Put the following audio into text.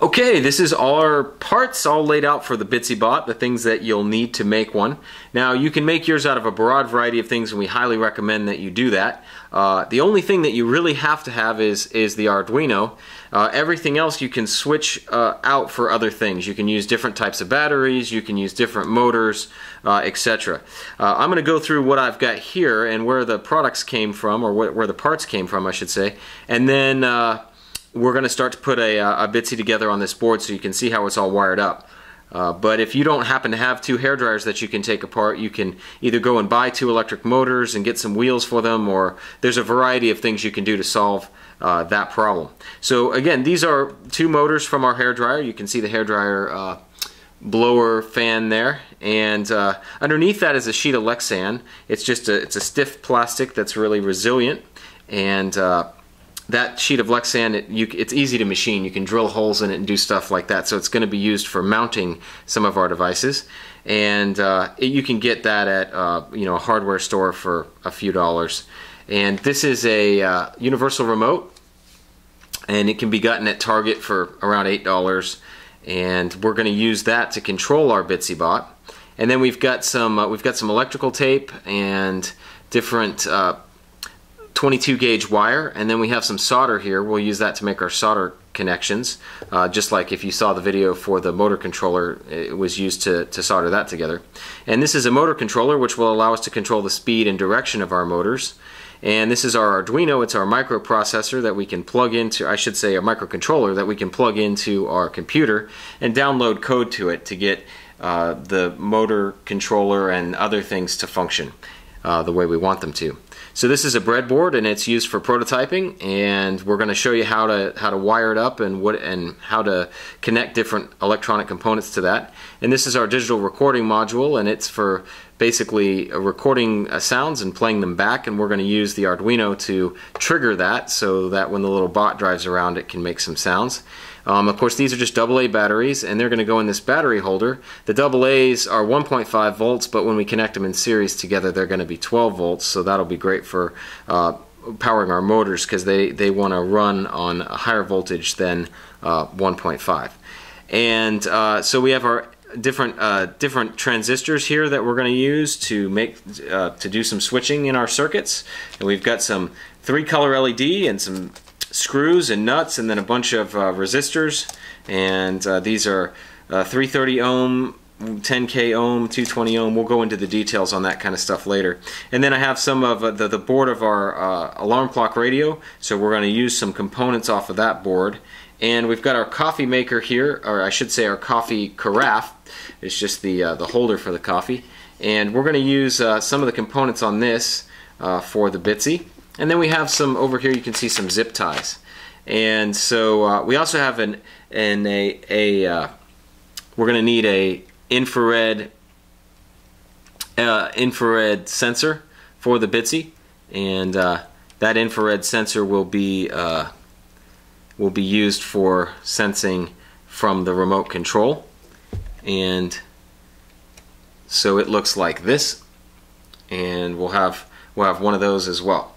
Okay, this is all our parts all laid out for the Bit-zee Bot, the things that you'll need to make one. Now you can make yours out of a broad variety of things and we highly recommend that you do that. Uh, the only thing that you really have to have is, is the Arduino. Uh, everything else you can switch uh, out for other things. You can use different types of batteries, you can use different motors, uh, etc. Uh, I'm going to go through what I've got here and where the products came from, or wh where the parts came from I should say, and then uh, we're going to start to put a, uh, a Bit-zee together on this board so you can see how it's all wired up. Uh, but if you don't happen to have two hair dryers that you can take apart, you can either go and buy two electric motors and get some wheels for them, or there's a variety of things you can do to solve uh, that problem. So again, these are two motors from our hair dryer. You can see the hair dryer uh, blower fan there, and uh, underneath that is a sheet of Lexan. It's just a it's a stiff plastic that's really resilient, and uh, that sheet of Lexan, it, you, it's easy to machine. You can drill holes in it and do stuff like that. So it's going to be used for mounting some of our devices. And uh, it, you can get that at uh, you know a hardware store for a few dollars. And this is a uh, universal remote, and it can be gotten at Target for around eight dollars. And we're going to use that to control our Bit-zee bot. And then we've got some uh, we've got some electrical tape and different uh, 22 gauge wire and then we have some solder here. We'll use that to make our solder connections uh, just like if you saw the video for the motor controller it was used to, to solder that together. And this is a motor controller which will allow us to control the speed and direction of our motors. And this is our Arduino. It's our microprocessor that we can plug into I should say a microcontroller that we can plug into our computer and download code to it to get uh, the motor controller and other things to function uh, the way we want them to. So this is a breadboard and it's used for prototyping and we're going to show you how to how to wire it up and what and how to connect different electronic components to that. And this is our digital recording module and it's for basically recording uh, sounds and playing them back and we're going to use the Arduino to trigger that so that when the little bot drives around it can make some sounds. Um, of course these are just AA batteries and they're going to go in this battery holder. The AA's are 1.5 volts but when we connect them in series together they're going to be 12 volts so that'll be great for uh, powering our motors because they, they want to run on a higher voltage than uh, 1.5. And uh, so we have our different uh, different transistors here that we're going to use to make uh, to do some switching in our circuits. And we've got some three color LED and some screws and nuts and then a bunch of uh, resistors. And uh, these are uh, 330 ohm 10k ohm, 220 ohm. We'll go into the details on that kind of stuff later. And then I have some of uh, the, the board of our alarm clock radio. So we're going to use some components off of that board. And we've got our coffee maker here, or I should say our coffee carafe. It's just the, uh, the holder for the coffee. And we're going to use uh, some of the components on this uh, for the Bit-zee. And then we have some, over here you can see some zip ties. And so uh, we also have an, an a, a uh, we're going to need a infrared uh, infrared sensor for the Bit-zee. And that infrared sensor will be will be used for sensing from the remote control. And so it looks like this. And we'll have we'll have one of those as well